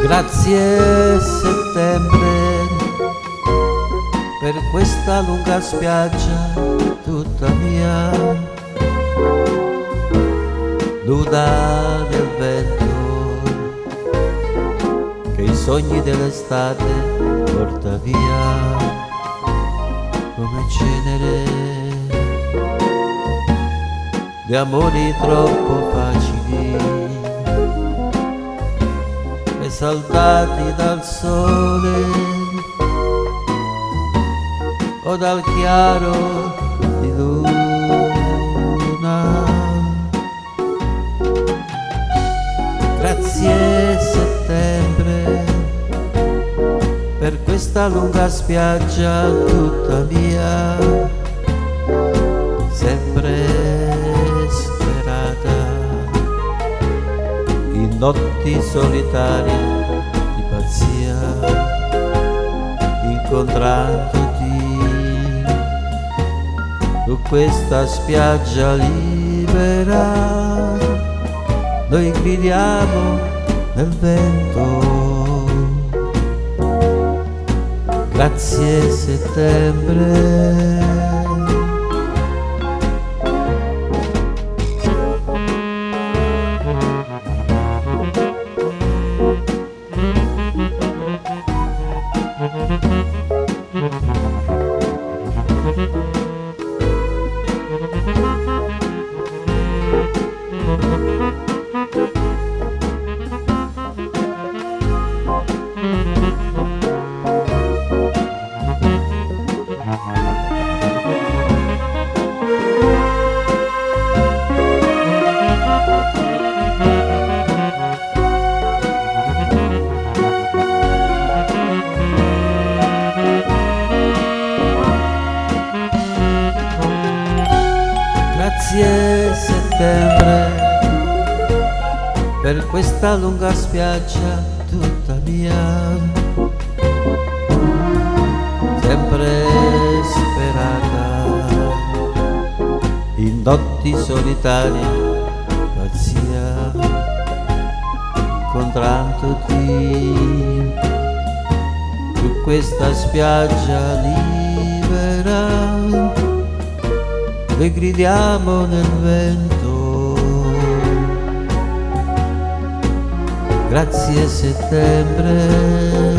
Grazie settembre per questa lunga spiaggia tutta mia, nuda del vento che i sogni dell'estate porta via. Come cenere di amori troppo facili esaltati dal sole o dal chiaro di luna. Grazie settembre per questa lunga spiaggia tutta mia, sempre notti solitarie di pazzia, incontrandoti su questa spiaggia libera, noi gridiamo nel vento. Grazie settembre. Settembre. Per questa lunga spiaggia tutta mia, sempre sperata. In notti solitarie, pazzia, incontrandoti su questa spiaggia libera. E gridiamo nel vento. Grazie settembre.